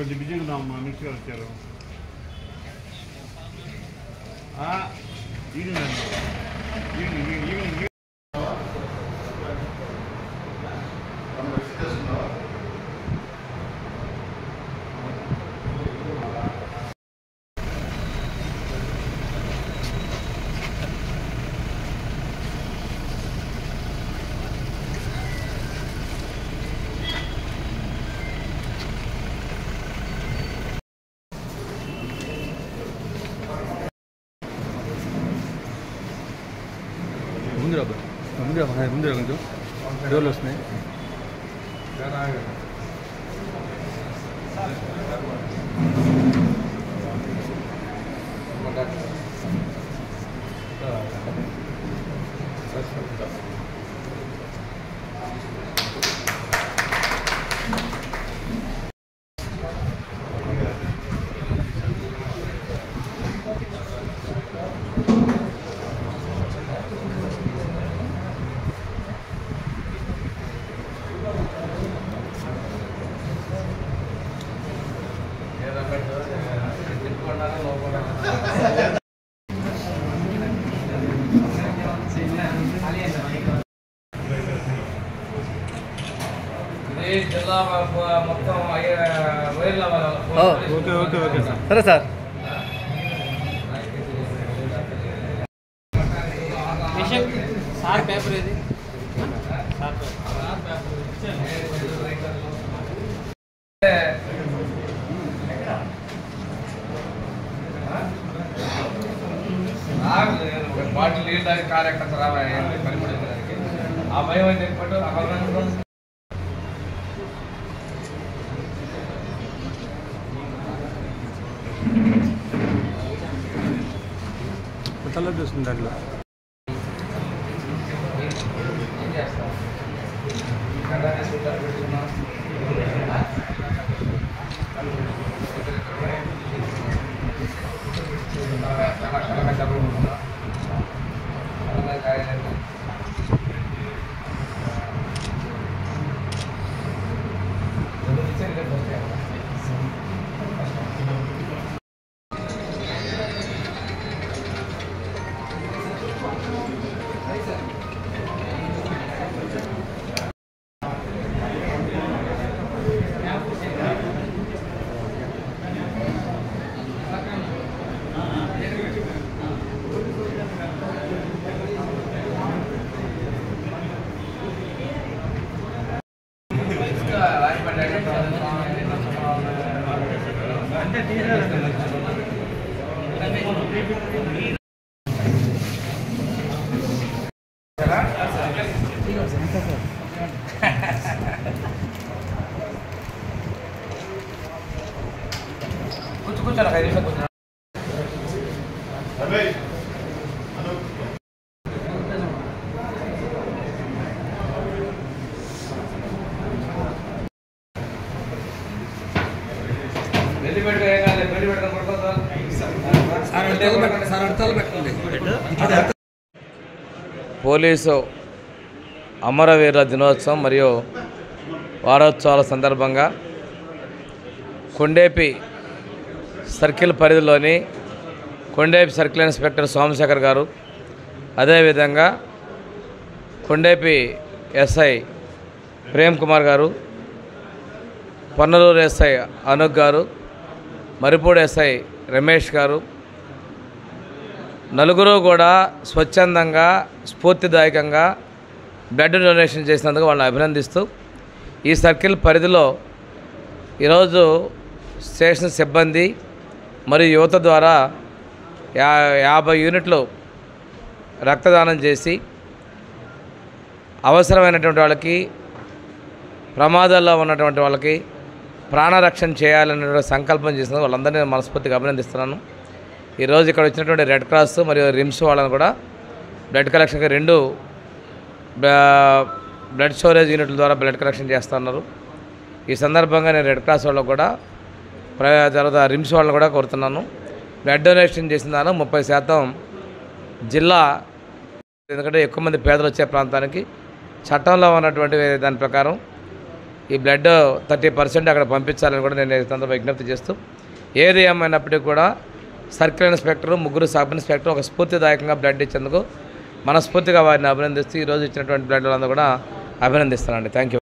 Quelli vicino a mamma, mi cercherò. Ah, il nero. Il, il. ముందు రా ముందు రా ముందు రా కొంచెం డోర్లు వస్తున్నాయి ఇది జిల్లా ఓకే ఓకే ఓకే సార్ సరే సార్ సార్ పేపర్ ఏది బాటిల్ నీళ్ళు తాగి కారు ఎక్కడ రావా పనిపడే ఆ భయం అయితే పట్టు ఆ భయం తల చూస్తుంది దాంట్లో ఏం చేస్తాం அந்த தீர పెట్టుకున్నాం కూర్చో కూర్చోరా ఐదు నిమిషాలు కూర్చో వెళ్ళి పెట్టుకో ఏం కాదు వెళ్ళి పెట్టుకొని పడుకోదా పోలీసు అమరవీరుల దినోత్సవం మరియు వారోత్సవాల సందర్భంగా కొండేపి సర్కిల్ పరిధిలోని కొండేపి సర్కిల్ ఇన్స్పెక్టర్ సోమశేఖర్ గారు. అదేవిధంగా కొండేపి ఎస్ఐ ప్రేమ్ కుమార్ గారు పొన్నలూరు ఎస్ఐ అనుగ్ గారు మరిపూడి ఎస్ఐ రమేష్ గారు. నలుగురు కూడా స్వచ్ఛందంగా స్ఫూర్తిదాయకంగా బ్లడ్ డొనేషన్ చేసినందుకు వాళ్ళని అభినందిస్తూ ఈ సర్కిల్ పరిధిలో ఈరోజు స్టేషన్ సిబ్బంది మరియు యువత ద్వారా యా యాభై యూనిట్లు రక్తదానం చేసి అవసరమైనటువంటి వాళ్ళకి ప్రమాదాల్లో ఉన్నటువంటి వాళ్ళకి ప్రాణరక్షణ చేయాలనే సంకల్పం చేసిన వాళ్ళందరినీ నేను మనస్ఫూర్తిగా అభినందిస్తున్నాను. ఈరోజు ఇక్కడ వచ్చినటువంటి రెడ్ క్రాస్ మరియు రిమ్స్ వాళ్ళని కూడా బ్లడ్ కలెక్షన్కి రెండు బ్లడ్ స్టోరేజ్ యూనిట్ల ద్వారా బ్లడ్ కలెక్షన్ చేస్తున్నారు ఈ సందర్భంగా నేను రెడ్ క్రాస్ వాళ్ళకు కూడా తర్వాత రిమ్స్ వాళ్ళని కూడా కోరుతున్నాను. బ్లడ్ డొనేషన్ చేసిన దాని ముప్పై శాతం జిల్లా ఎందుకంటే ఎక్కువ మంది పేదలు వచ్చే ప్రాంతానికి చట్టంలో ఉన్నటువంటి దాని ప్రకారం ఈ బ్లడ్ థర్టీ పర్సెంట్ అక్కడ పంపించాలని కూడా నేను తొందరగా సందర్భంగా విజ్ఞప్తి చేస్తూ ఏది ఏమైనప్పటికీ కూడా సర్కిల్ ఇన్స్పెక్టర్ ముగ్గురు సబ్ ఇన్స్పెక్టర్ ఒక స్ఫూర్తిదాయకంగా బ్లడ్ ఇచ్చేందుకు మనస్ఫూర్తిగా వారిని అభినందిస్తూ ఈరోజు ఇచ్చినటువంటి బ్లడ్ వాళ్ళందరూ కూడా అభినందిస్తానండి థ్యాంక్ యూ